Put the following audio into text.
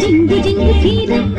Jingle, jingle, feeling.